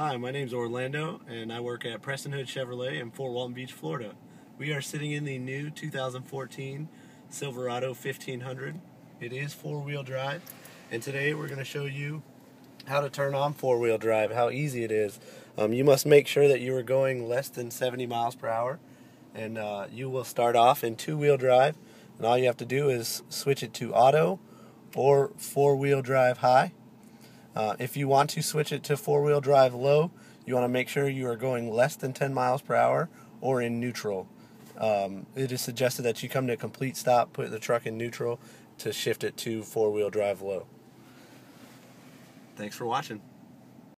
Hi, my name is Orlando, and I work at Preston Hood Chevrolet in Fort Walton Beach, Florida. We are sitting in the new 2014 Silverado 1500. It is four-wheel drive, and today we're going to show you how to turn on four-wheel drive, how easy it is. Um, you must make sure that you are going less than 70 miles per hour, and uh, you will start off in two-wheel drive, and all you have to do is switch it to auto or four-wheel drive high uh, if you want to switch it to four wheel drive low, you want to make sure you are going less than 10 miles per hour or in neutral. Um, it is suggested that you come to a complete stop, put the truck in neutral to shift it to four wheel drive low. Thanks for watching.